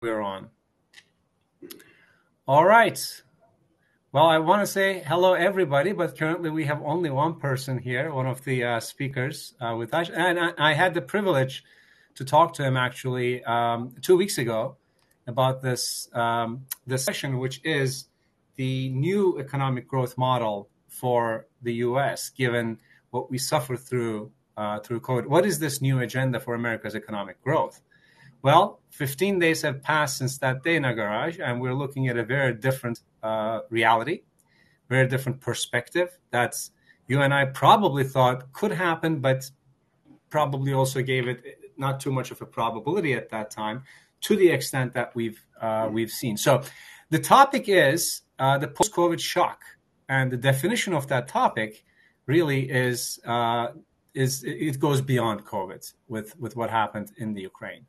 we're on. All right. Well, I want to say hello, everybody, but currently we have only one person here, one of the uh, speakers uh, with us. And I, I, had the privilege to talk to him actually um, two weeks ago about this, um, this session, which is the new economic growth model for the US, given what we suffer through uh, through COVID. What is this new agenda for America's economic growth? Well, 15 days have passed since that day, in our garage, and we're looking at a very different uh, reality, very different perspective. That's you and I probably thought could happen, but probably also gave it not too much of a probability at that time, to the extent that we've uh, we've seen. So, the topic is uh, the post-COVID shock, and the definition of that topic really is uh, is it goes beyond COVID with with what happened in the Ukraine.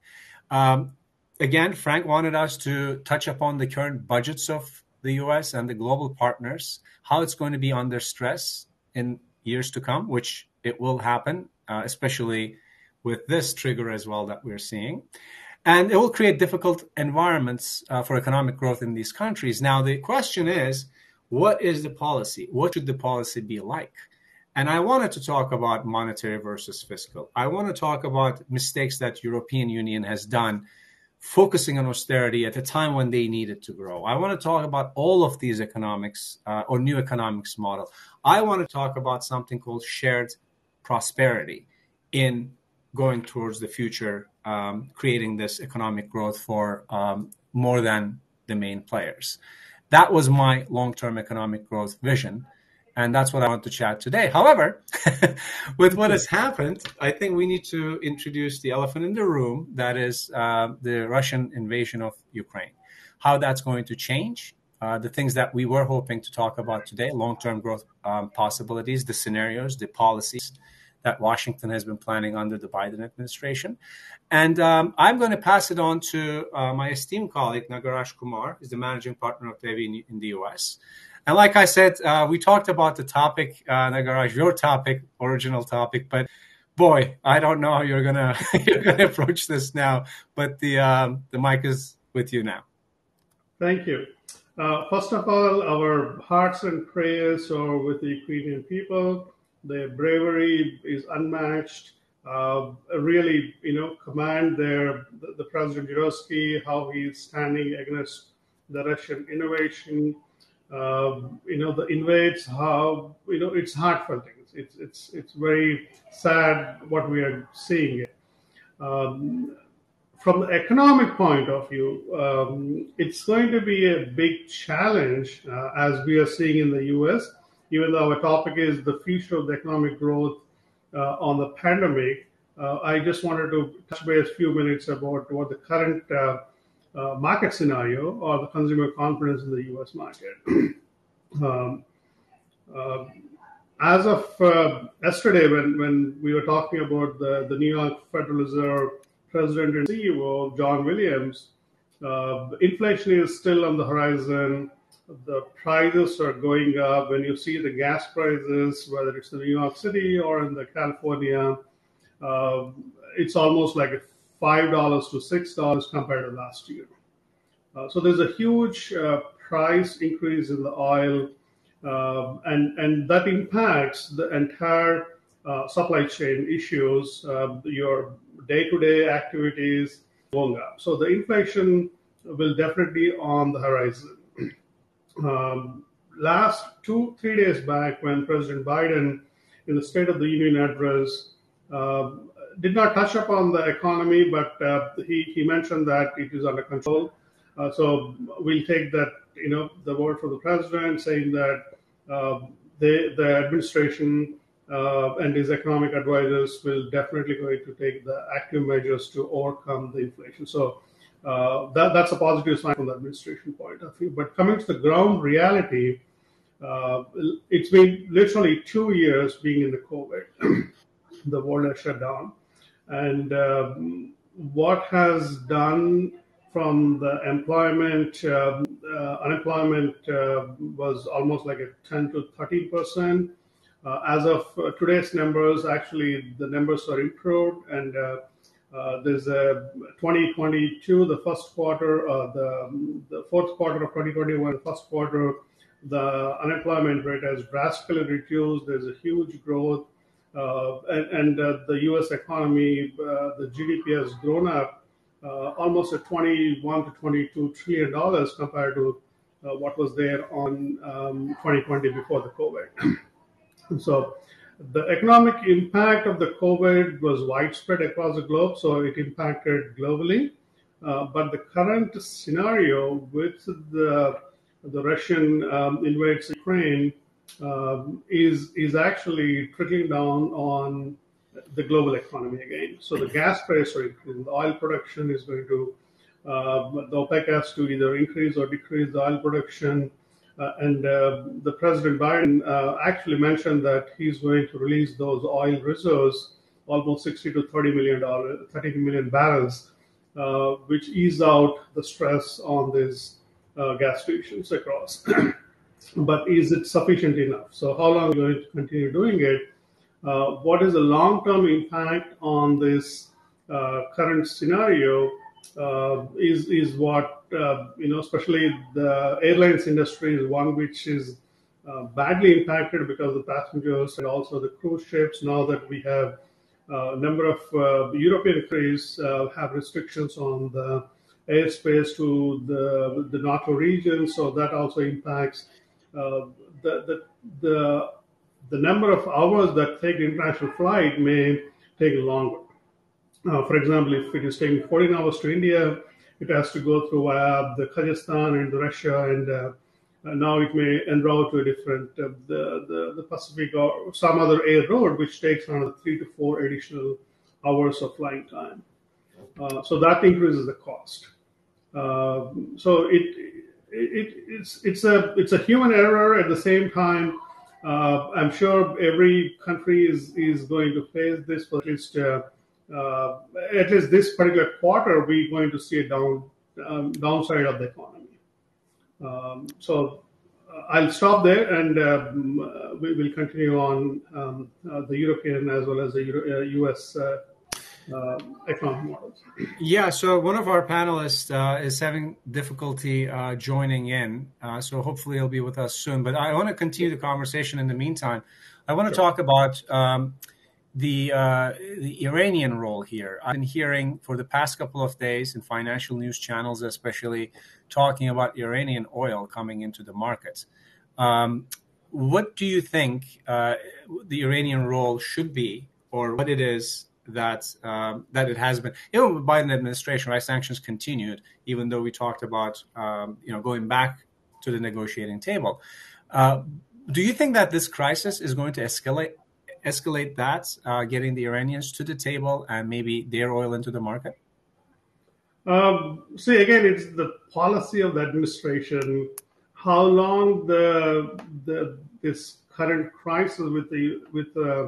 Um, again, Frank wanted us to touch upon the current budgets of the US and the global partners, how it's going to be under stress in years to come, which it will happen, uh, especially with this trigger as well that we're seeing. And it will create difficult environments uh, for economic growth in these countries. Now, the question is what is the policy? What should the policy be like? And I wanted to talk about monetary versus fiscal. I want to talk about mistakes that European Union has done focusing on austerity at a time when they needed to grow. I want to talk about all of these economics uh, or new economics model. I want to talk about something called shared prosperity in going towards the future, um, creating this economic growth for um, more than the main players. That was my long-term economic growth vision. And that's what I want to chat today. However, with what has happened, I think we need to introduce the elephant in the room that is uh, the Russian invasion of Ukraine. How that's going to change, uh, the things that we were hoping to talk about today long term growth um, possibilities, the scenarios, the policies that Washington has been planning under the Biden administration. And um, I'm going to pass it on to uh, my esteemed colleague, Nagaraj Kumar, who's the managing partner of Deevi in, in the US. And like I said, uh, we talked about the topic, uh, Nagaraj, your topic, original topic, but boy, I don't know how you're gonna you're gonna approach this now. But the um, the mic is with you now. Thank you. Uh, first of all, our hearts and prayers are with the Ukrainian people. Their bravery is unmatched. Uh, really, you know, command their the, the President Zelensky, how he's standing against the Russian innovation you know, the invades how, you know, it's heartfelt things. It's, it's, it's very sad what we are seeing. Um, from the economic point of view, um, it's going to be a big challenge uh, as we are seeing in the US, even though our topic is the future of the economic growth uh, on the pandemic. Uh, I just wanted to touch base a few minutes about what the current uh, market scenario or the consumer confidence in the U.S. market. um, uh, as of uh, yesterday, when, when we were talking about the, the New York Federal Reserve President and CEO, John Williams, uh, inflation is still on the horizon. The prices are going up. When you see the gas prices, whether it's in New York City or in the California, uh, it's almost like a $5 to $6 compared to last year. Uh, so there's a huge uh, price increase in the oil, uh, and, and that impacts the entire uh, supply chain issues, um, your day to day activities going up. So the inflation will definitely on the horizon. Um, last two, three days back, when President Biden, in the State of the Union address, did not touch upon the economy, but uh, he, he mentioned that it is under control. Uh, so we'll take that, you know, the word from the president saying that uh, they, the administration uh, and his economic advisors will definitely going to take the active measures to overcome the inflation. So uh, that, that's a positive sign from the administration point of view. But coming to the ground reality, uh, it's been literally two years being in the COVID. the world has shut down and um, what has done from the employment um, uh, unemployment uh, was almost like a 10 to 13 percent uh, as of uh, today's numbers actually the numbers are improved and uh, Uh, there's a 2022, the first quarter, uh, the, the fourth quarter of 2021, first quarter, the unemployment rate has drastically reduced. There's a huge growth. Uh, and, uh, the U.S. economy, uh, the GDP has grown up almost at 21 to 22 trillion dollars compared to what was there on um, 2020 before the COVID. so the economic impact of the COVID was widespread across the globe, so it impacted globally. Uh, but the current scenario with the the Russian um, invades Ukraine um, is is actually trickling down on the global economy again. So the gas price are increasing, the oil production is going to uh, the OPEC has to either increase or decrease the oil production. Uh, and uh, the President Biden uh, actually mentioned that he's going to release those oil reserves, almost 60 to 30 million dollars, 30 million barrels, uh, which ease out the stress on these uh, gas stations across. but is it sufficient enough? So how long are we going to continue doing it? Uh, what is the long-term impact on this current scenario? uh, is is what uh, you know. Especially the airlines industry is one which is uh, badly impacted because the passengers and also the cruise ships. Now that we have a number of uh, European countries uh, have restrictions on the airspace to the the NATO region, so that also impacts uh, the the the the number of hours that take international flight may take longer. Uh, for example, if it is taking 14 hours to India, it has to go through uh, the Kazakhstan and Russia, and uh, now it may en route to a different uh, the, the, the Pacific or some other air road, which takes another three to four additional hours of flying time. Uh, so that increases the cost. Uh, so it, it it's it's a it's a human error. At the same time, I'm sure every country is is going to face this for at least uh, at least this particular quarter, we're going to see a down um, downside of the economy. Um, so uh, I'll stop there, and um, uh, we will continue on um, uh, the European as well as the Euro- U.S. Uh, uh, economic models. Yeah, so one of our panelists is having difficulty joining in, so hopefully he'll be with us soon. But I want to continue the conversation in the meantime. I want to sure. talk about um, the uh, the Iranian role here. I've been hearing for the past couple of days in financial news channels, especially talking about Iranian oil coming into the markets. Um, what do you think uh, the Iranian role should be, or what it is that um, that it has been? You know, Biden administration, right? Sanctions continued, even though we talked about um, you know going back to the negotiating table. Uh, do you think that this crisis is going to escalate escalate that, uh, getting the Iranians to the table and maybe their oil into the market? Um, see, again, it's the policy of the administration. How long the the this current crisis with the with uh, uh,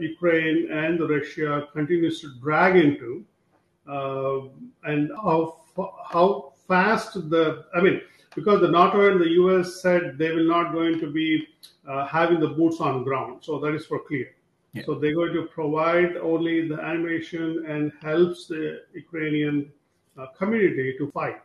Ukraine and the Russia continues to drag into, uh, and how how fast the I mean, because the NATO and the US said they will not going to be uh, having the boots on ground. So that is for clear. Yeah. So they're going to provide only the animation and helps the Ukrainian uh, community to fight.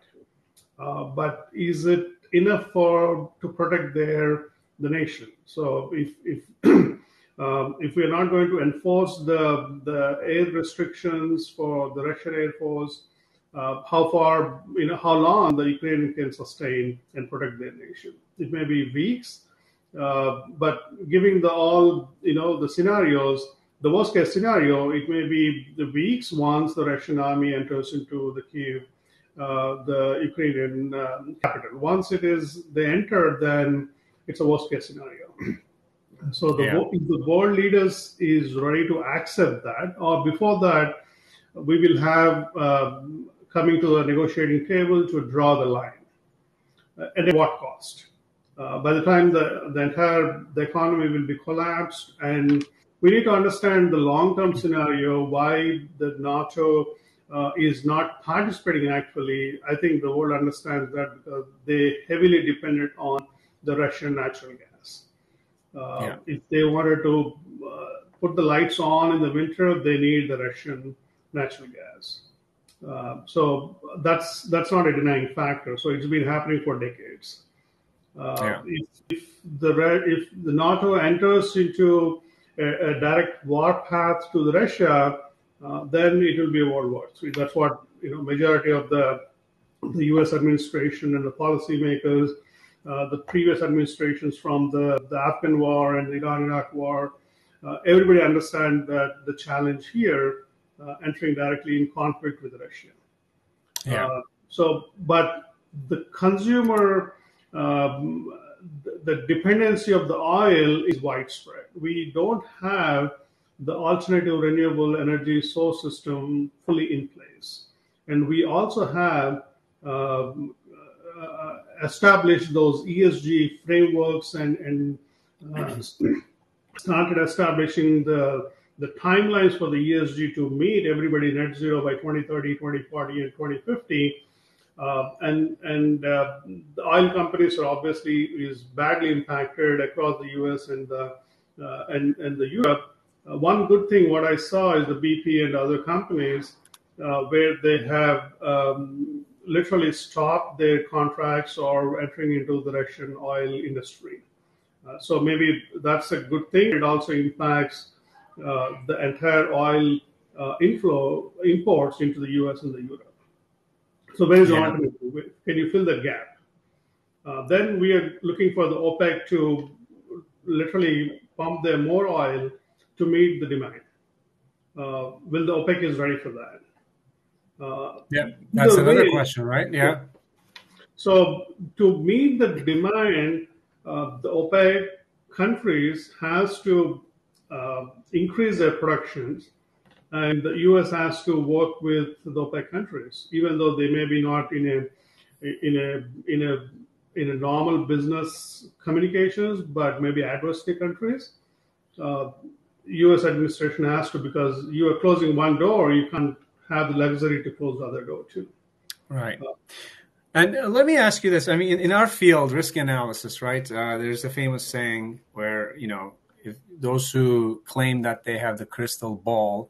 Uh, but is it enough for to protect their the nation? So if if um, if we are not going to enforce the the air restrictions for the Russian Air Force, uh, how far you know how long the Ukrainian can sustain and protect their nation? It may be weeks, uh, but giving the all, you know, the scenarios, the worst case scenario, it may be the weeks once the Russian army enters into the Kiev, uh, the Ukrainian uh, capital. Once it is they enter, then it's a worst case scenario. so the, yeah. the world leaders is ready to accept that, or before that, we will have uh, coming to the negotiating table to draw the line. Uh, and at what cost? Uh, by the time the, the entire the economy will be collapsed and we need to understand the long-term scenario why the nato uh, is not participating actually i think the world understands that because they heavily depended on the russian natural gas yeah. if they wanted to uh, put the lights on in the winter they need the russian natural gas. Uh, so that's that's not a denying factor. So it's been happening for decades. Uh, yeah. if, if, the if the NATO enters into a, a direct war path to the Russia, uh, then it will be a world war three. That's what you know. Majority of the the U.S. administration and the policymakers, uh, the previous administrations from the, the Afghan war and the Iran-Iraq war, uh, everybody understand that the challenge here, uh, entering directly in conflict with Russia. Yeah. Uh, so, but the consumer, um, the, the dependency of the oil is widespread. We don't have the alternative renewable energy source system fully in place. And we also have um, uh, established those ESG frameworks and, and uh, started establishing the, the timelines for the ESG to meet everybody net zero by 2030, 2040, and 2050. Uh, and and uh, the oil companies are obviously is badly impacted across the U.S. and the uh, and and the Europe. Uh, one good thing what I saw is the BP and other companies uh, where they have um, literally stop their contracts or entering into the Russian oil industry. Uh, so maybe that's a good thing. It also impacts uh, the entire oil uh, inflow imports into the U.S. and the Europe. So where is the alternative? Can you fill that gap? Uh, then we are looking for the OPEC to literally pump their more oil to meet the demand. Uh, will the OPEC is ready for that? Uh, yeah, that's another way, question, right? Yeah. So to meet the demand, uh, the OPEC countries has to uh, increase their productions, and the U.S. has to work with the OPEC countries, even though they may be not in a in a in a in a normal business communications, but maybe adversary countries. Uh, U.S. administration has to because you are closing one door, you can't have the luxury to close the other door too. Right. Uh, and let me ask you this. I mean, in, in our field, risk analysis, right? Uh, there's a famous saying where, you know, if those who claim that they have the crystal ball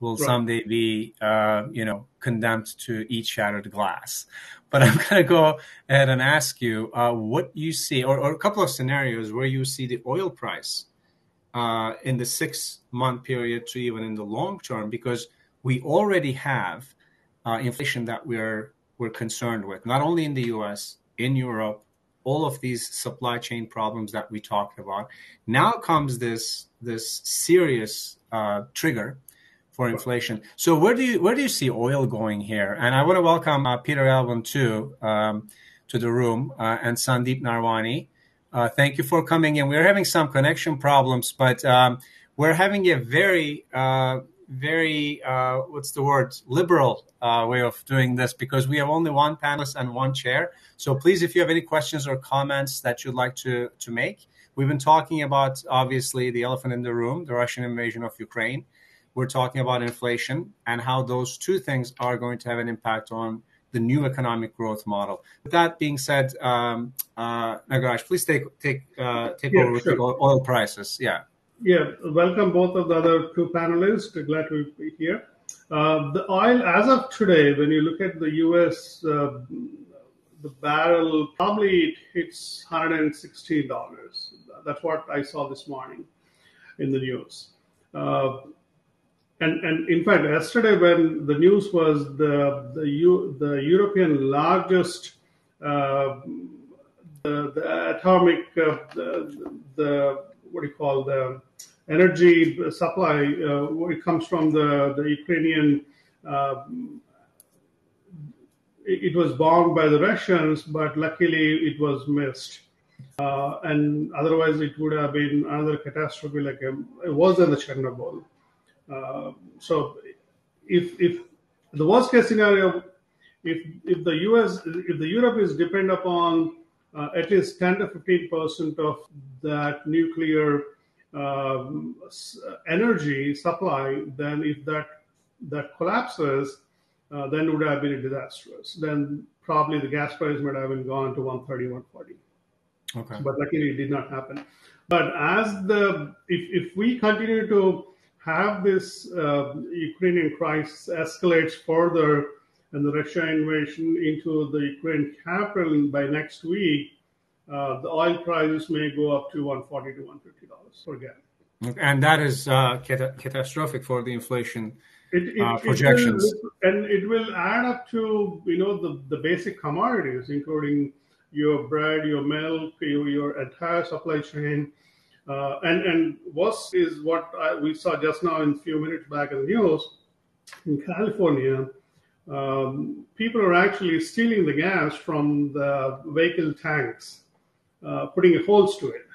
will right. someday be, uh, you know, condemned to eat shattered glass. But I'm going to go ahead and ask you uh, what you see, or, or, a couple of scenarios where you see the oil price uh, in the six month period to even in the long term, because we already have uh, inflation that we're we're concerned with, not only in the U.S., in Europe, all of these supply chain problems that we talked about. Now comes this this serious uh, trigger for inflation. So where do you where do you see oil going here? And I want to welcome uh, Peter Alvin too um, to the room uh, and Sandeep Narwani. Uh, thank you for coming in. We're having some connection problems, but um, we're having a very uh, very uh, what's the word liberal uh, way of doing this because we have only one panelist and one chair so please if you have any questions or comments that you'd like to to make we've been talking about obviously the elephant in the room the russian invasion of ukraine we're talking about inflation and how those two things are going to have an impact on the new economic growth model. With that being said, um, uh, Nagaraj, please take take uh, take yeah, over sure. with oil prices. Yeah. Yeah, welcome both of the other two panelists. Glad to be here. Uh, the oil, as of today, when you look at the U.S., uh, the barrel probably it hits $116. That's what I saw this morning in the news. Uh, and, and in fact, yesterday when the news was the the, U, the European largest uh, the, the atomic uh, the, the what do you call the energy supply. Uh, it comes from the the Ukrainian. Uh, it, was bombed by the Russians, but luckily it was missed. Uh, and otherwise, it would have been another catastrophe like a, it was in the Chernobyl. Uh, so, if if the worst case scenario, if if the U.S. if the Europe is depend upon uh, at least 10 to 15 percent of that nuclear um, energy supply, then if that that collapses, uh, then it would have been disastrous. Then probably the gas price might have been gone to 130, 140. Okay. But luckily, it did not happen. But as the if if we continue to have this uh, Ukrainian crisis escalates further and the Russia invasion into the Ukraine capital by next week, uh, the oil prices may go up to 140 to 150 dollars per gallon. And that is uh, cat- catastrophic for the inflation it, it, uh, projections. It will, and it will add up to you know the, the basic commodities, including your bread, your milk, your, your entire supply chain. Uh, and and what is what I, we saw just now in a few minutes back in the news in California, um, people are actually stealing the gas from the vehicle tanks, uh, putting holes to it.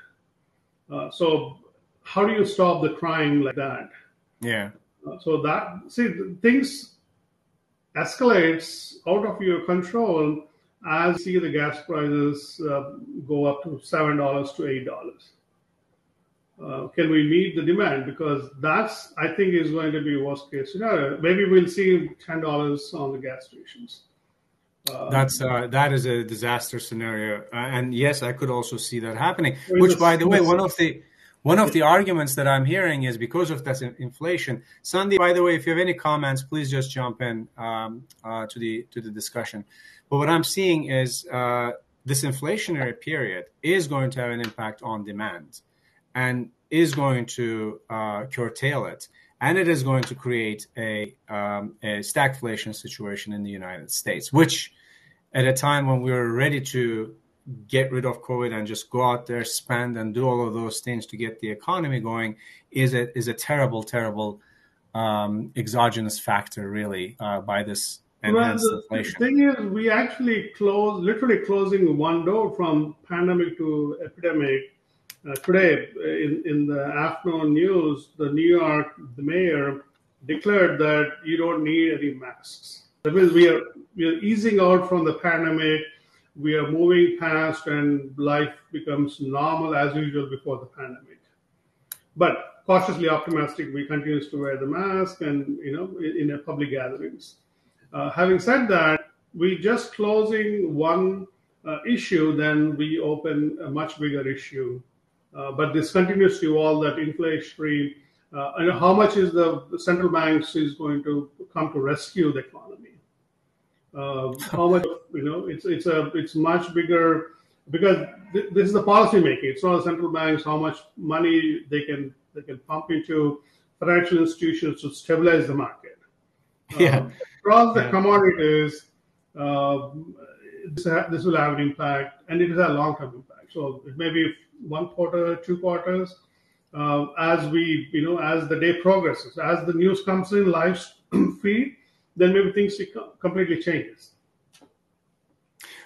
Uh, so how do you stop the crime like that? Yeah. Uh, so that see things escalates out of your control as you see the gas prices uh, go up to seven dollars to eight dollars. Uh, can we meet the demand? Because that's I think is going to be worst case scenario. Maybe we'll see ten dollars on the gas stations. Uh, that's uh, that is a disaster scenario, uh, and yes, I could also see that happening. Which, by the way, one of the one of the arguments that I'm hearing is because of that inflation. Sandy, by the way, if you have any comments, please just jump in um, uh, to the to the discussion. But what I'm seeing is uh, this inflationary period is going to have an impact on demand, and is going to uh, curtail it, and it is going to create a, um, a stagflation situation in the United States, which at a time when we were ready to get rid of COVID and just go out there, spend, and do all of those things to get the economy going is a is a terrible, terrible um, exogenous factor, really, uh, by this enhanced well, the inflation. thing is, we actually close, literally closing one door from pandemic to epidemic. Uh, today, in, in the afternoon news, the New York the mayor declared that you don't need any masks. That means we are we are easing out from the pandemic we are moving past and life becomes normal as usual before the pandemic. But cautiously optimistic, we continue to wear the mask and you know in, in public gatherings. Uh, having said that, we just closing one uh, issue, then we open a much bigger issue. Uh, but this continues to evolve that inflationary. Uh, and how much is the, central banks is going to come to rescue the economy? Uh, how much you know? It's it's a it's much bigger because th- this is the policy making. It's not the central banks how much money they can they can pump into financial institutions to stabilize the market. Yeah. Um, across the commodities, uh, this, ha- this will have an impact, and it is a long term impact. So it may be one quarter, two quarters. Uh, as we, you know, as the day progresses, as the news comes in live feed, then maybe things completely changes.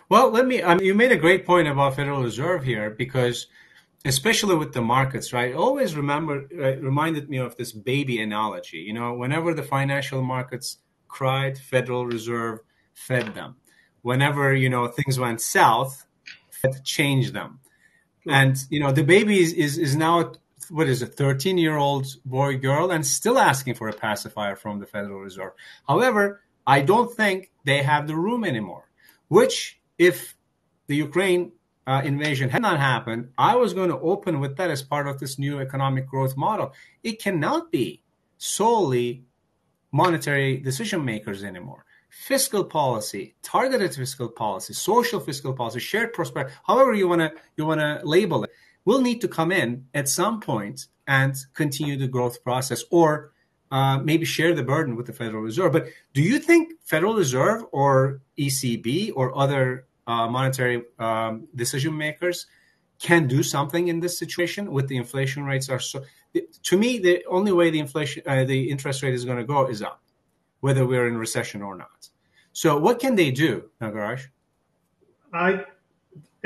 Well, let me. I mean, you made a great point about Federal Reserve here because, especially with the markets, right? Always remember, uh, reminded me of this baby analogy. You know, whenever the financial markets cried, Federal Reserve fed them. Whenever you know things went south, Fed changed them. And you know, the baby is is, is now what is a 13 year old boy girl and still asking for a pacifier from the Federal Reserve. However, I don't think they have the room anymore. Which, if the Ukraine uh, invasion had not happened, I was going to open with that as part of this new economic growth model. It cannot be solely monetary decision makers anymore. Fiscal policy, targeted fiscal policy, social fiscal policy, shared prosperity, however you want to you want to label it will need to come in at some point and continue the growth process or uh, maybe share the burden with the Federal Reserve. But do you think Federal Reserve or ECB or other uh, monetary um, decision makers can do something in this situation with the inflation rates are so to me the only way the inflation uh, the interest rate is going to go is up whether we're in recession or not so what can they do nagaraj i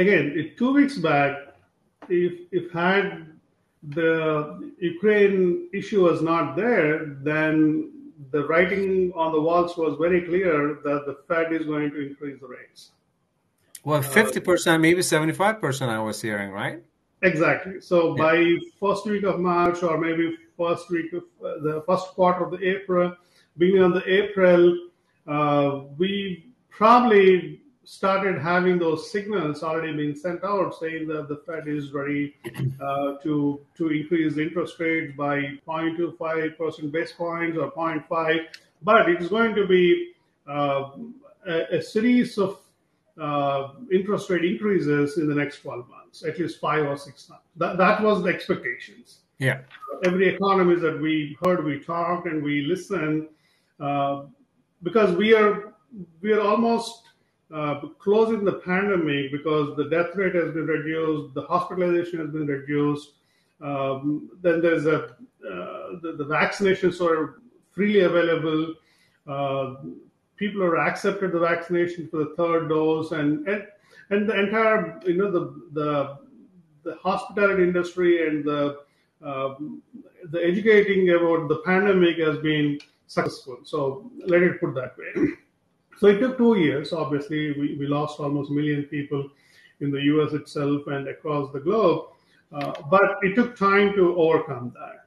again two weeks back if if had the Ukraine issue was not there, then the writing on the walls was very clear that the Fed is going to increase the rates. Well, fifty percent, uh, maybe seventy-five percent. I was hearing, right? Exactly. So yeah. by first week of March, or maybe first week of uh, the first quarter of the April, beginning of the April, uh, we probably started having those signals already being sent out saying that the Fed is ready uh, to to increase the interest rates by 0.25 percent base points or 0.5, but it's going to be uh, a, a, series of uh, interest rate increases in the next 12 months, at least five or six months. That, that was the expectations. Yeah. Every economist that we heard, we talked, and we listened, because we are we are almost uh, closing the pandemic because the death rate has been reduced, the hospitalization has been reduced. Um, then there's a uh, the, the, vaccinations are freely available. Uh, people are accepted the vaccination for the third dose, and and, and the entire you know the the the hospitality industry and the uh, the educating about the pandemic has been successful. So let it put that way. So it took two years. Obviously, we, we lost almost a million people in the US itself and across the globe. Uh, but it took time to overcome that.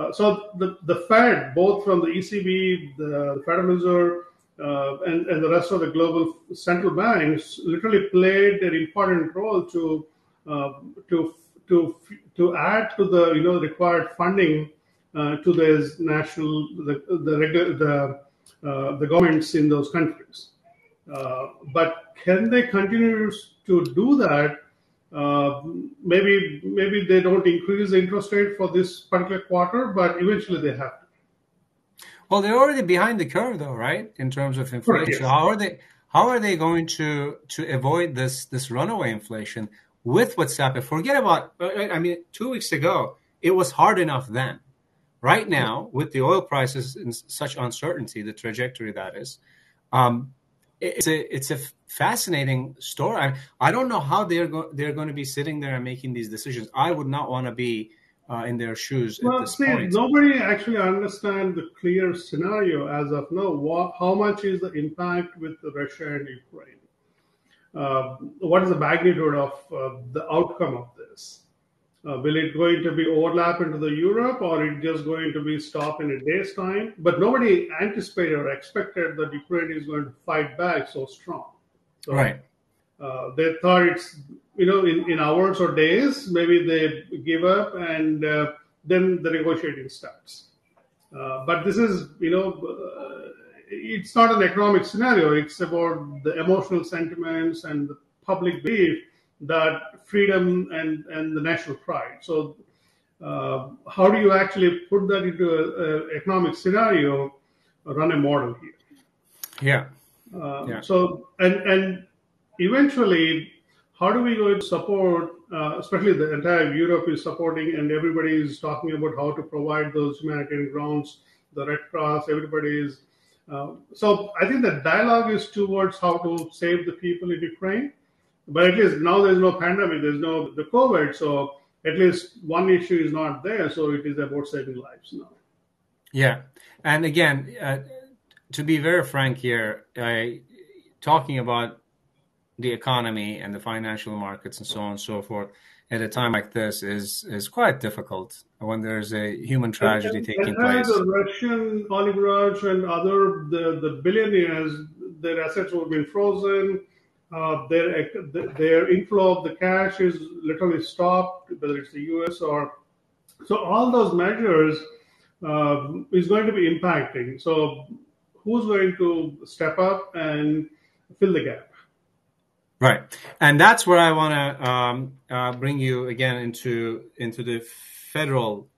Uh, so the, the Fed, both from the ECB, the Federal Reserve, uh, and, and the rest of the global central banks, literally played an important role to uh, to to to add to the you know required funding to this national the the, the uh, the governments in those countries. Uh, but can they continue to do that? Uh, maybe maybe they don't increase the interest rate for this particular quarter, but eventually they have to. Well, they're already behind the curve, though, right? In terms of inflation, yes. how are they? How are they going to to avoid this this runaway inflation with what's happened? Forget about. I mean, two weeks ago, it was hard enough then Right now, with the oil prices in such uncertainty, the trajectory that is, um, it's a it's a fascinating story. I, I don't know how they're go- they're going to be sitting there and making these decisions. I would not want to be uh, in their shoes well, at this see, point. Nobody actually understands the clear scenario as of now. What, how much is the impact with Russia and Ukraine? Uh, what is the magnitude of uh, the outcome of this? Uh, will it going to be overlap into the Europe or it just going to be stop in a day's time? But nobody anticipated or expected that Ukraine is going to fight back so strong. So, right. Uh, they thought it's you know in, in hours or days maybe they give up and uh, then the negotiating starts. Uh, but this is you know uh, it's not an economic scenario. It's about the emotional sentiments and the public belief that freedom and, and the national pride. So, uh, how do you actually put that into an economic scenario, run a model here? Yeah. Uh, yeah. So, and and eventually, how do we go to support, uh, especially the entire Europe is supporting, and everybody is talking about how to provide those humanitarian grounds, the Red Cross, everybody is. Uh, so I think the dialogue is towards how to save the people in Ukraine but at least now there's no pandemic, there's no the COVID, so at least one issue is not there. So it is about saving lives now. Yeah, and again, uh, to be very frank here, uh, talking about the economy and the financial markets and so on and so forth at a time like this is is quite difficult when there's a human tragedy and, taking and place. The Russian oligarchs and other the, the billionaires, their assets have been frozen uh, their their inflow of the cash is literally stopped, whether it's the U.S. or so. All those measures uh, is going to be impacting. So, who's going to step up and fill the gap? Right, and that's where I want to um, uh, bring you again into into the federal.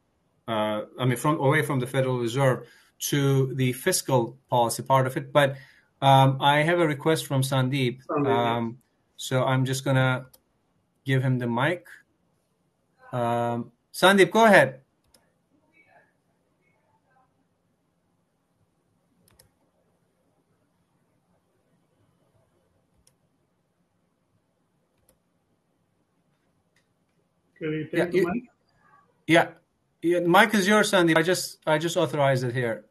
Uh, I mean, from away from the Federal Reserve to the fiscal policy part of it, but um, I have a request from Sandeep. Um, so I'm just going to give him the mic. Um, Sandeep, go ahead. Can you take yeah, the mic? Yeah. yeah, mic is yours, Sandeep. I just I just authorized it here.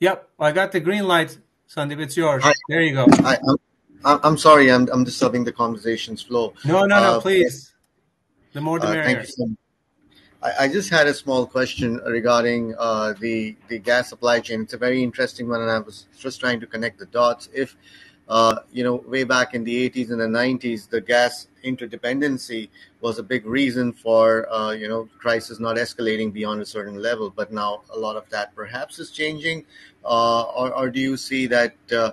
Yep, I got the green light, Sandeep. It's yours. Hi. There you go. Hi, I'm, I'm sorry, I'm, I'm disturbing the conversation's flow. No, no, no, uh, please. The more the merrier. So I, I, just had a small question regarding uh, the the gas supply chain. It's a very interesting one, and I was just trying to connect the dots. If uh, you know, way back in the 80s and the 90s, the gas interdependency was a big reason for, uh, you know, crisis not escalating beyond a certain level. But now a lot of that perhaps is changing. Uh, or, or, do you see that uh,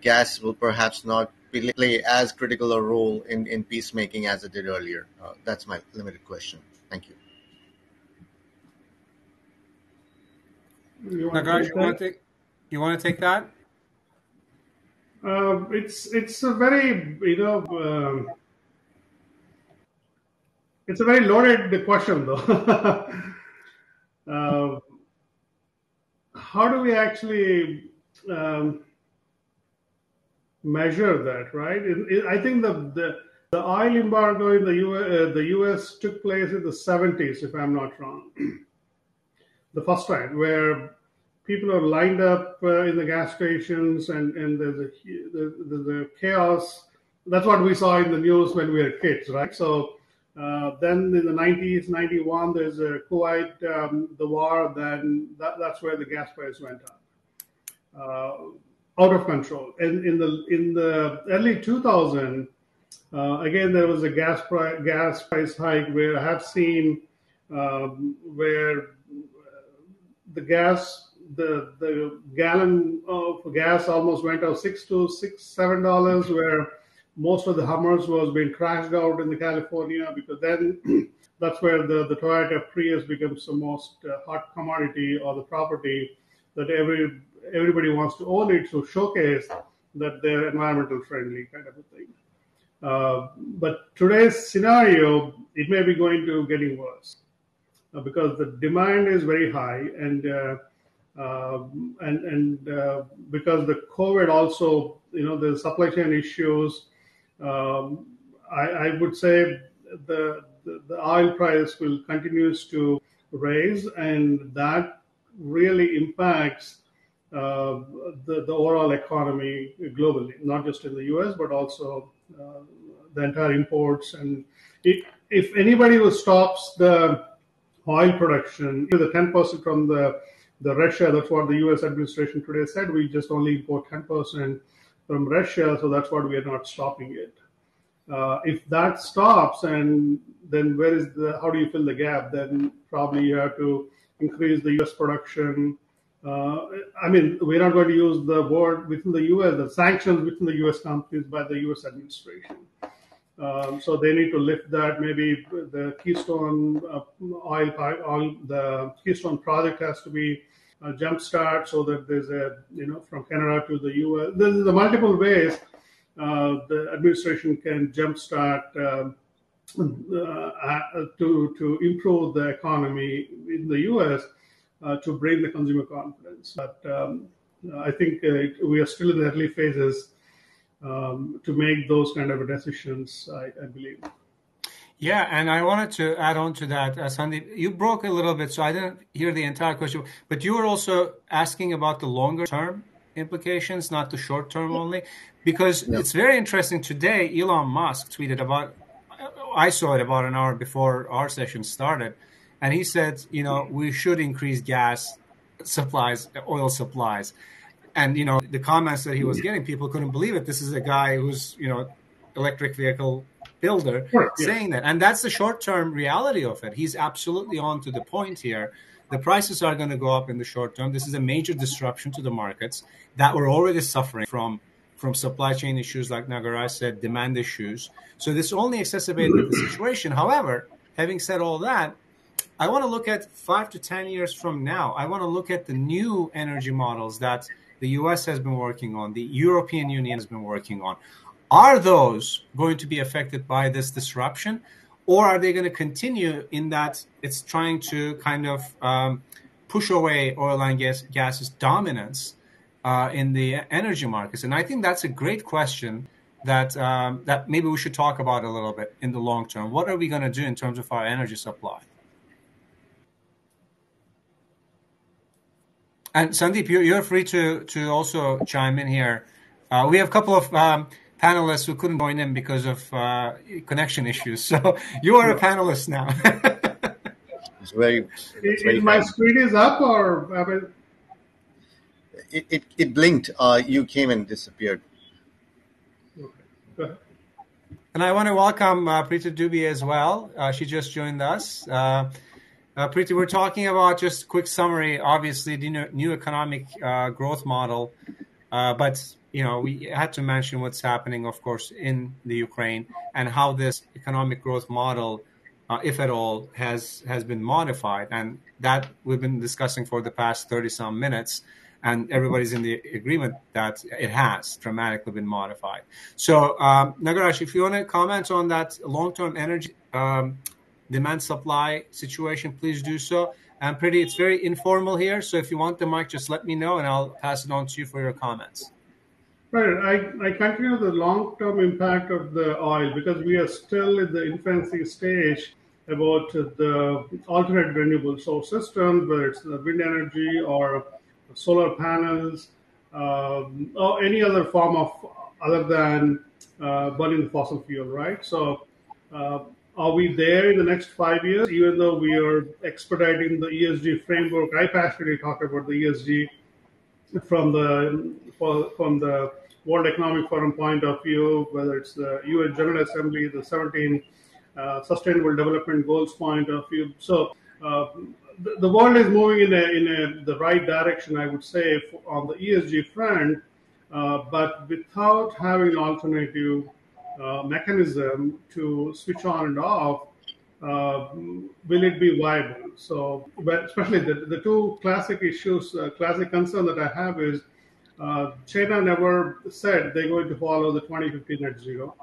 gas will perhaps not play as critical a role in, in peacemaking as it did earlier? Uh, that's my limited question. Thank you. You you want to take, you want to take that? Uh, it's it's a very you know um, it's a very loaded question though. uh, how do we actually um, measure that? Right? It, it, I think the, the the oil embargo in the US, uh, the US took place in the 70s, if I'm not wrong. the first time, where people are lined up uh, in the gas stations and, and there's a, there's a chaos. That's what we saw in the news when we were kids, right? So uh, then in the 90s, 91, there's a Kuwait, um, the war, then that, that's where the gas price went up. Uh, out of control. And in the in the early 2000, uh, again there was a gas price gas price hike where I have seen um, where the gas the the gallon of gas almost went up six to six seven dollars, where most of the Hummers was being crashed out in the California because then that's where the, the Toyota Prius becomes the most uh, hot commodity or the property that every everybody wants to own it to showcase that they're environmental friendly kind of a thing. Uh, but today's scenario, it may be going to getting worse uh, because the demand is very high and uh, and and uh, because the COVID also, you know, the supply chain issues, um, I, I, would say the, the, the oil price will continues to raise, and that really impacts uh, the the overall economy globally, not just in the U.S. but also uh, the entire imports. And it, if anybody will stops the oil production, the ten percent from the the Russia. That's what the U.S. administration today said. We just only import 10% from Russia, so that's what we are not stopping it. Uh, if that stops, and then where is the? How do you fill the gap? Then probably you have to increase the U.S. production. Uh, I mean, we're not going to use the word within the U.S. the sanctions within the U.S. companies by the U.S. administration. Um, so they need to lift that. Maybe the Keystone uh, oil, oil, the Keystone project has to be a jumpstart so that there's a you know from Canada to the U.S. There's the multiple ways uh, the administration can jumpstart um, uh, to to improve the economy in the U.S. Uh, to bring the consumer confidence. But um, I think uh, we are still in the early phases um, to make those kind of decisions. I, I, believe. Yeah, and I wanted to add on to that, uh, Sandeep. You broke a little bit, so I didn't hear the entire question. But you were also asking about the longer term implications, not the short term only, because it's very interesting. Today, Elon Musk tweeted about. I saw it about an hour before our session started, and he said, you know, we should increase gas supplies, oil supplies and you know the comments that he was getting, people couldn't believe it. This is a guy who's you know electric vehicle builder saying that, and that's the short term reality of it. He's absolutely on to the point here. The prices are going to go up in the short term. This is a major disruption to the markets that were already suffering from from supply chain issues, like Nagaraj said, demand issues. So this only exacerbated the situation. However, having said all that, I want to look at five to ten years from now. I want to look at the new energy models that the US has been working on, the European Union has been working on. Are those going to be affected by this disruption? Or are they going to continue in that it's trying to kind of um, push away oil and gas gas's dominance uh, in the energy markets? And I think that's a great question that um, that maybe we should talk about a little bit in the long term. What are we going to do in terms of our energy supply? And Sandeep, you're, free to to also chime in here. Uh, we have a couple of um, panelists who couldn't join in because of uh, connection issues. So you are a panelist now. it's very. It's very my screen is up, or I mean... it, it it blinked. Uh, you came and disappeared. Okay. And I want to welcome uh, Preeta Dubey as well. Uh, she just joined us. Uh, uh, Preeti, we're talking about just a quick summary. Obviously, the new, new economic uh, growth model, uh, but you know we had to mention what's happening, of course, in the Ukraine and how this economic growth model, uh, if at all, has has been modified, and that we've been discussing for the past thirty some minutes, and everybody's in the agreement that it has dramatically been modified. So, um, Nagaraj, if you want to comment on that long-term energy. Um, demand supply situation, please do so. And Preeti, it's very informal here, so if you want the mic, just let me know and I'll pass it on to you for your comments. Right. I, I continue the long term impact of the oil because we are still in the infancy stage about the alternate renewable source systems, whether it's the wind energy or solar panels um, or any other form of other than uh, burning fossil fuel, right? So uh, are we there in the next five years, even though we are expediting the ESG framework? I passionately talk about the ESG from the from the World Economic Forum point of view, whether it's the UN General Assembly, the 17 uh, Sustainable Development Goals point of view. So uh, the, the, world is moving in a, in a, the right direction, I would say, on the ESG front, uh, but without having an alternative uh, mechanism to switch on and off, uh, will it be viable? So, but especially the, the two classic issues, uh, classic concern that I have is uh, China never said they're going to follow the 2050 net zero.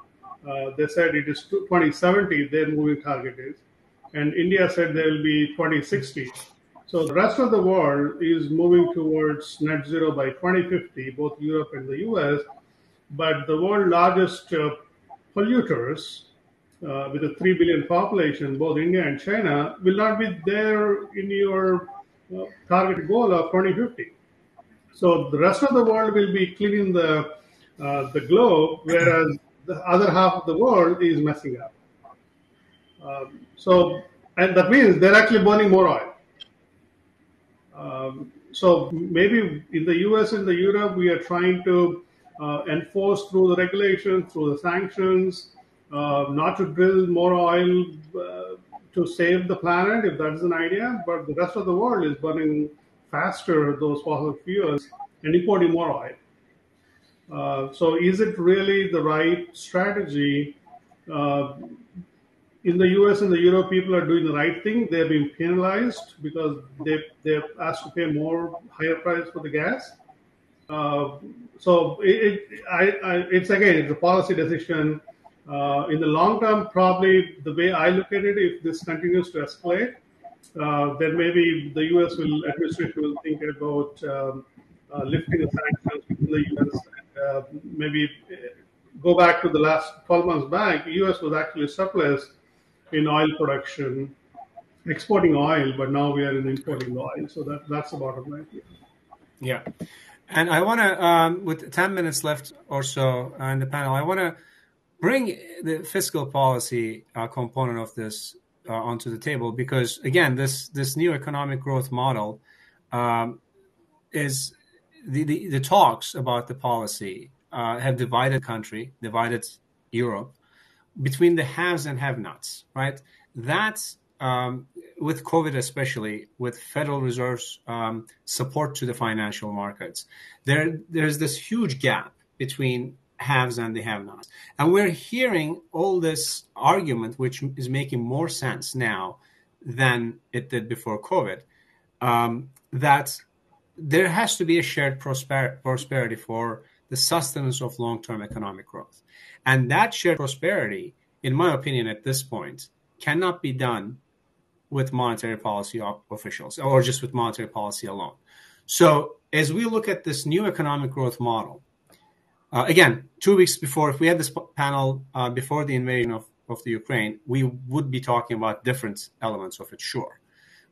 Uh, they said it is 2070, their moving target is. And India said there will be 2060. So the rest of the world is moving towards net zero by 2050, both Europe and the US. But the world's largest uh, polluters uh, with a 3 billion population, both India and China, will not be there in your uh, target goal of 2050. So the rest of the world will be cleaning the, uh, the globe, whereas the other half of the world is messing up. Um, so, and that means they're actually burning more oil. Um, so maybe in the US and the Europe, we are trying to uh, enforce through the regulations, through the sanctions, uh, not to drill more oil uh, to save the planet, if that's an idea. But the rest of the world is burning faster those fossil fuels and importing more oil. Uh, so, is it really the right strategy? Uh, in the US and the Europe, people are doing the right thing. They're being penalized because they, they're asked to pay more, higher price for the gas. Uh, so it, it I, I, it's again, it's a policy decision. Uh, in the long term, probably the way I look at it, if this continues to escalate, uh, then maybe the U.S. will administration will think about um, uh, lifting the sanctions in the U.S. Uh, maybe go back to the last 12 months back. U.S. was actually surplus in oil production, exporting oil, but now we are in importing oil. So that that's the bottom line. Yeah. And I want to, um, with 10 minutes left or so in the panel, I want to bring the fiscal policy uh, component of this uh, onto the table because, again, this this new economic growth model um, is the, the, the talks about the policy uh, have divided country, divided Europe between the haves and have-nots. Right? That's um, with COVID, especially with Federal Reserve's um, support to the financial markets, there there's this huge gap between haves and the have-nots, and we're hearing all this argument, which is making more sense now than it did before COVID, um, that there has to be a shared prosper- prosperity for the sustenance of long-term economic growth, and that shared prosperity, in my opinion, at this point, cannot be done with monetary policy officials or just with monetary policy alone. So, as we look at this new economic growth model, uh, again, two weeks before, if we had this panel uh, before the invasion of, of the Ukraine, we would be talking about different elements of it, sure.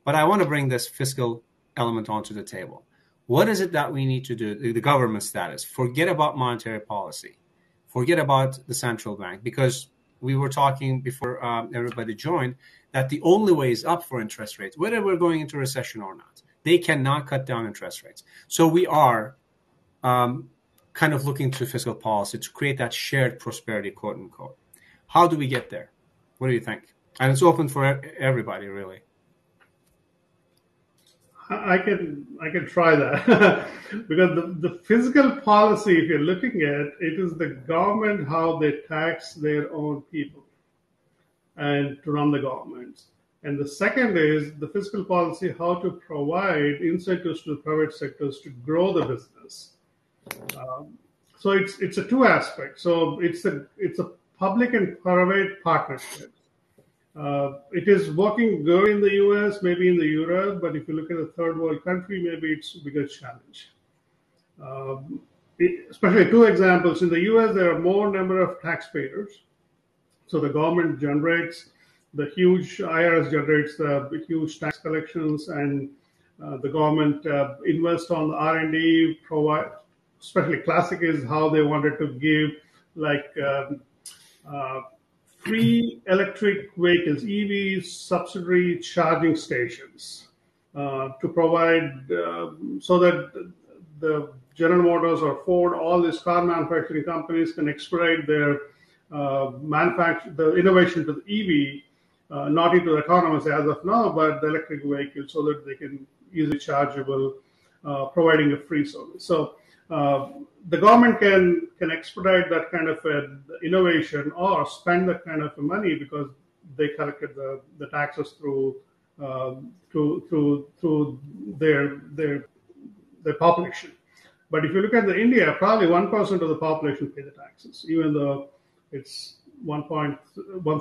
But I want to bring this fiscal element onto the table. What is it that we need to do, the government status? Forget about monetary policy. forget about the central bank because we were talking before um, everybody joined that the only way is up for interest rates, whether we're going into recession or not. They cannot cut down interest rates. So we are um, kind of looking to fiscal policy to create that shared prosperity, quote unquote. How do we get there? What do you think? And it's open for everybody, really. I can I can try that because the, the fiscal policy, if you're looking at it, is the government how they tax their own people and to run the governments. And the second is the fiscal policy how to provide incentives to the private sectors to grow the business. Um, so it's it's a two aspect. So it's a it's a public and private partnership. Uh, it is working good in the US, maybe in the Europe, but if you look at a third world country, maybe it's a bigger challenge. Um, it, especially two examples. In the US, there are more number of taxpayers. So the government generates the huge IRS generates the huge tax collections, and uh, the government uh, invests on the R and D. Provide, especially classic is how they wanted to give like um, uh, free electric vehicles, EVs, subsidiary charging stations uh, to provide uh, so that the General Motors or Ford, all these car manufacturing companies can expedite their uh, manufacture the innovation to the EV, uh, not into the autonomous as of now, but the electric vehicle, so that they can easily chargeable, uh, providing a free service. So the government can can expedite that kind of innovation or spend that kind of money because they collected the, the taxes through um, through through through their their their population. But if you look at the India, probably one percent of the population pay the taxes, even though it's 1.130 uh,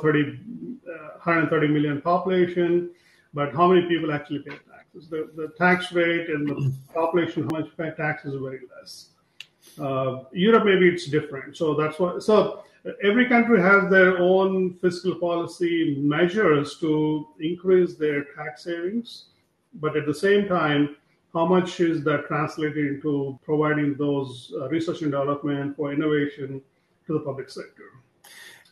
130 million population. But how many people actually pay? The, the tax rate and the population, how much pay taxes is very less. Uh, Europe, maybe it's different. So that's why. So every country has their own fiscal policy measures to increase their tax savings, but at the same time, how much is that translated into providing those uh, research and development for innovation to the public sector?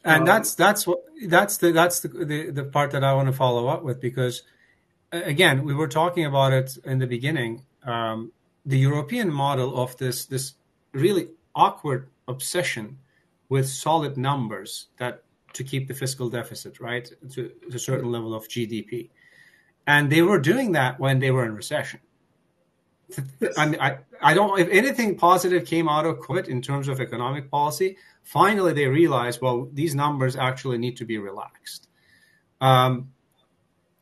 And um, that's that's what that's the that's the, the the part that I want to follow up with because again we were talking about it in the beginning. Um, the European model of this this really awkward obsession with solid numbers that to keep the fiscal deficit right to, to a certain level of GDP, and they were doing that when they were in recession. I, mean, I, I don't. If anything positive came out of COVID in terms of economic policy, finally they realized, well, these numbers actually need to be relaxed. Um,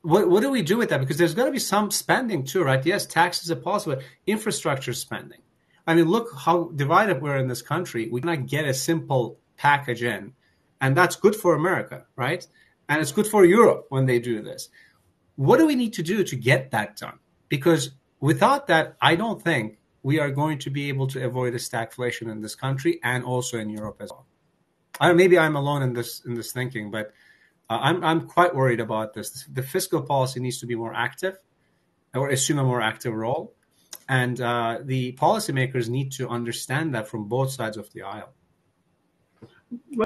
what, what do we do with that? Because there's going to be some spending too, right? Yes, taxes are possible, infrastructure spending. I mean, look how divided we're in this country. We cannot get a simple package in. And that's good for America, right? And it's good for Europe when they do this. What do we need to do to get that done? Because without that, I don't think we are going to be able to avoid a stagflation in this country and also in Europe as well. I, maybe I'm alone in this in this thinking, but I'm I'm quite worried about this. The fiscal policy needs to be more active, or assume a more active role, and uh, the policymakers need to understand that from both sides of the aisle.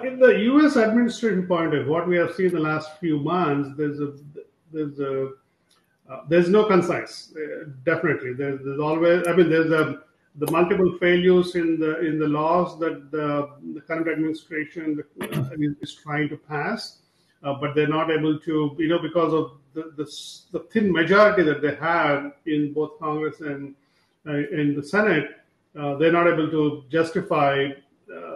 In the U.S. administration point of what we have seen in the last few months, there's a there's a uh, there's no concise. Uh, definitely, there's, there's, always. I mean, there's a, the multiple failures in the in the laws that the, the current administration uh, is trying to pass, but they're not able to. You know, because of the, the, the thin majority that they have in both Congress and uh, in the Senate, uh, they're not able to justify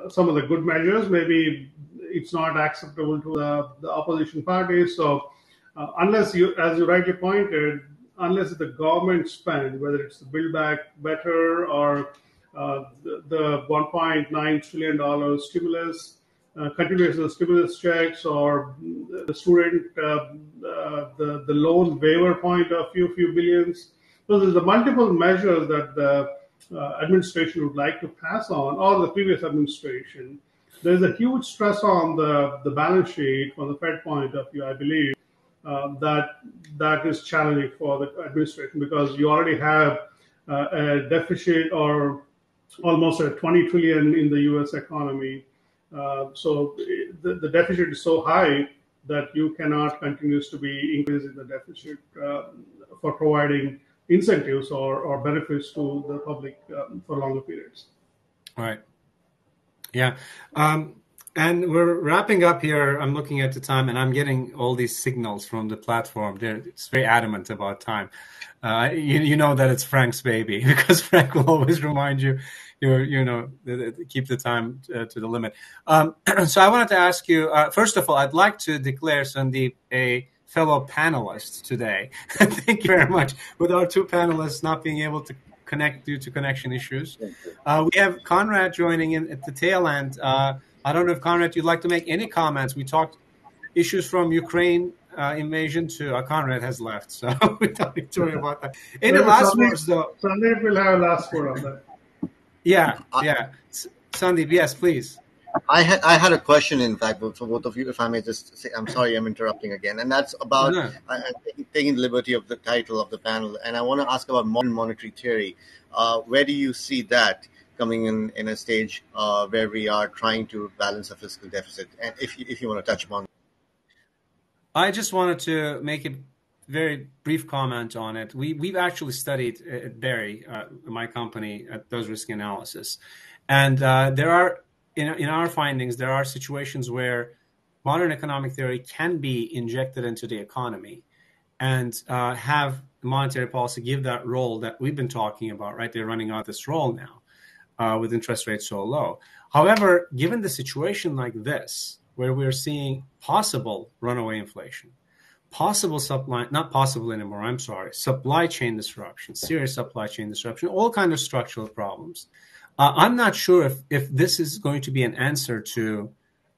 some of the good measures. Maybe it's not acceptable to the, the opposition parties, so uh, unless you, as you rightly pointed, unless the government spend, whether it's the Build Back Better or uh, the, the 1.9 trillion dollar stimulus, uh, continuous stimulus checks, or the student uh, uh, the the loan waiver point of few few billions. So there's the multiple measures that the administration would like to pass on, or the previous administration. There's a huge stress on the, the balance sheet from the Fed point of view, I believe, that that is challenging for the administration because you already have a deficit or almost a 20 trillion in the U.S. economy. Uh, so the, the deficit is so high that you cannot continue to be increasing the deficit uh, for providing incentives or, or benefits to the public um, for longer periods. All right. Yeah. Um, and we're wrapping up here. I'm looking at the time and I'm getting all these signals from the platform. They're, it's very adamant about time. Uh, you, you know that it's Frank's baby because Frank will always remind you, you, you know, keep the time uh, to the limit. Um, so I wanted to ask you, uh, first of all, I'd like to declare Sandeep a fellow panelist today. Thank you very much. With our two panelists not being able to connect due to connection issues. Uh, we have Conrad joining in at the tail end. Uh, I don't know if Conrad, you'd like to make any comments. We talked issues from Ukraine uh, invasion to uh, Conrad has left, so we don't need to worry about that. Any last Sandeep, words, though? Sandeep will have a last word on that. Yeah, yeah. Sandeep, yes, please. I had I had a question, in fact, for both of you, if I may just say. I'm sorry, I'm interrupting again, and that's about uh, taking the liberty of the title of the panel, and I want to ask about modern monetary theory. Uh, where do you see that coming in in a stage uh, where we are trying to balance a fiscal deficit. And if you, if you want to touch upon, I just wanted to make a very brief comment on it. We we've actually studied at BERI, uh, my company, at those risk analysis, and uh, there are in in our findings there are situations where modern economic theory can be injected into the economy and uh, have monetary policy give that role that we've been talking about right they're running out this role now uh, with interest rates so low. However, given the situation like this, where we're seeing possible runaway inflation, possible supply, not possible anymore, I'm sorry, supply chain disruption, serious supply chain disruption, all kind of structural problems. Uh, I'm not sure if, if this is going to be an answer to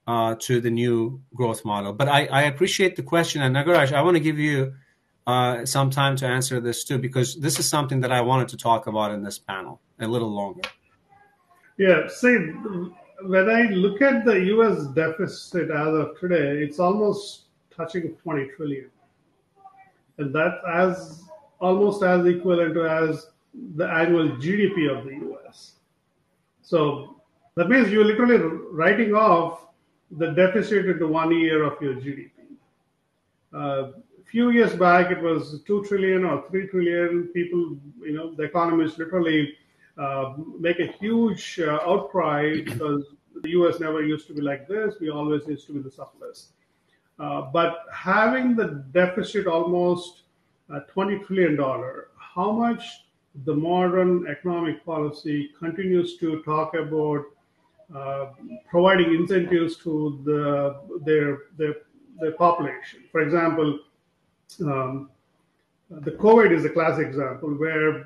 uh, to the new growth model. But I, I appreciate the question. And Nagaraj, I want to give you uh, some time to answer this too, because this is something that I wanted to talk about in this panel a little longer. Yeah, see, when I look at the US deficit as of today, it's almost touching 20 trillion. And that's as almost as equivalent to as the annual GDP of the US. So that means you're literally writing off the deficit into one year of your GDP. Uh, a few years back, it was 2 trillion or 3 trillion. People, you know, the economists literally uh, make a huge uh, outcry because the US never used to be like this. We always used to be the surplus. Uh, but having the deficit almost $20 trillion, how much the modern economic policy continues to talk about uh, providing incentives to the, their, their, their population. For example, um, the COVID is a classic example where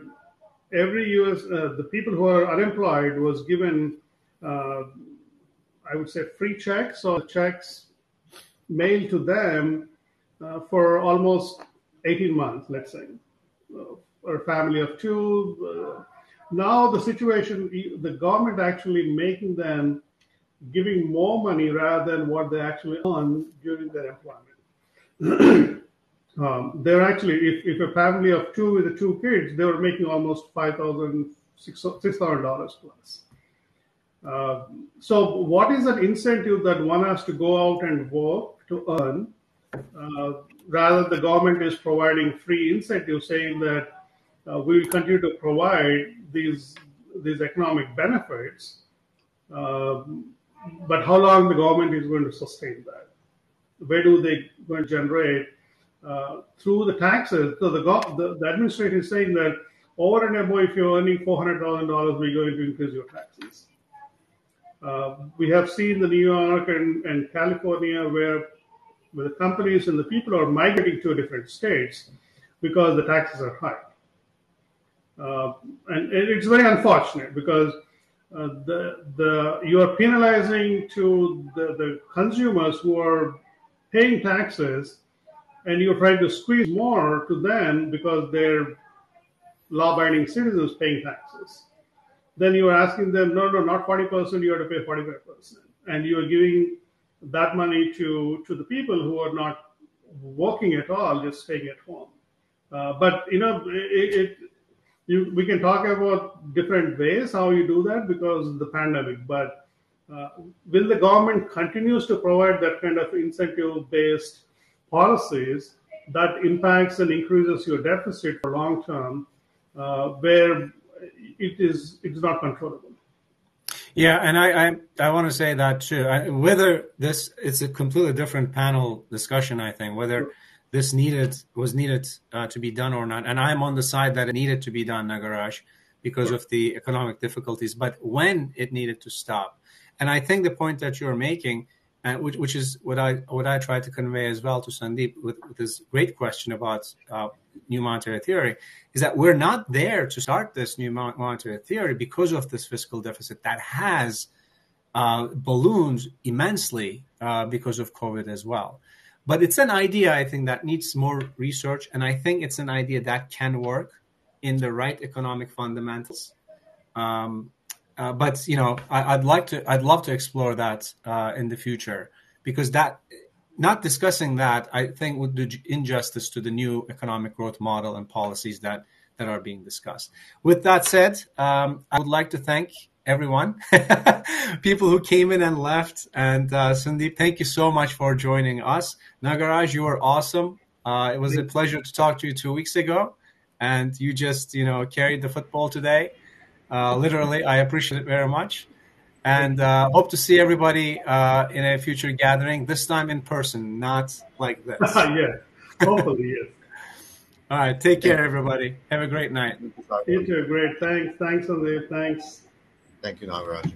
every US, uh, the people who are unemployed was given, uh, I would say, free checks or checks mailed to them uh, for almost 18 months, let's say, uh, or a family of two. Uh, now the situation, the government actually making them giving more money rather than what they actually earn during their employment. Um, they're actually, if, if a family of two with two kids, they were making almost five thousand six thousand dollars plus. Uh, so, what is an incentive that one has to go out and work to earn, uh, rather the government is providing free incentives, saying that uh, we will continue to provide these these economic benefits, um, but how long the government is going to sustain that? Where do they going to generate uh, through the taxes. So the, the, the administration is saying that over and above, if you're earning four hundred thousand dollars, we're going to increase your taxes. Uh, we have seen the New York and, and California where, where the companies and the people are migrating to different states because the taxes are high. Uh, and it's very unfortunate because uh, the the you are penalizing to the, the consumers who are paying taxes and you're trying to squeeze more to them because they're law-abiding citizens paying taxes. Then you're asking them, no, no, not 40%, you have to pay 45%. And you're giving that money to, to the people who are not working at all, just staying at home. Uh, but, you know, it, it you, we can talk about different ways how you do that because of the pandemic. But uh, will the government continues to provide that kind of incentive based policies that impacts and increases your deficit for long term uh, where it is it's not controllable yeah and i i, I want to say that too. I, whether this it's a completely different panel discussion i think whether this needed was needed uh, to be done or not. And i'm on the side that it needed to be done nagaraj because of the economic difficulties. But when it needed to stop and I think the point that you're making, uh, which, which is what I what I try to convey as well to Sandeep with, with this great question about uh, new monetary theory, is that we're not there to start this new monetary theory because of this fiscal deficit that has uh, ballooned immensely uh, because of COVID as well. But it's an idea I think that needs more research, and I think it's an idea that can work in the right economic fundamentals. Um, uh, but you know, I, would like to, I'd love to explore that uh, in the future because that, not discussing that, I think would do injustice to the new economic growth model and policies that that are being discussed. With that said, um, I would like to thank everyone, people who came in and left, and uh, Sandeep, thank you so much for joining us. Nagaraj, you were awesome. Uh, it was a pleasure to talk to you two weeks ago, and you just you know carried the football today. Uh, literally, I appreciate it very much. And uh, hope to see everybody uh, in a future gathering, this time in person, not like this. yeah, hopefully, yes. All right, take care, everybody. Have a great night. You too. Great. Thanks. Thanks, Sandeep. Thanks. Thank you, Nagaraj.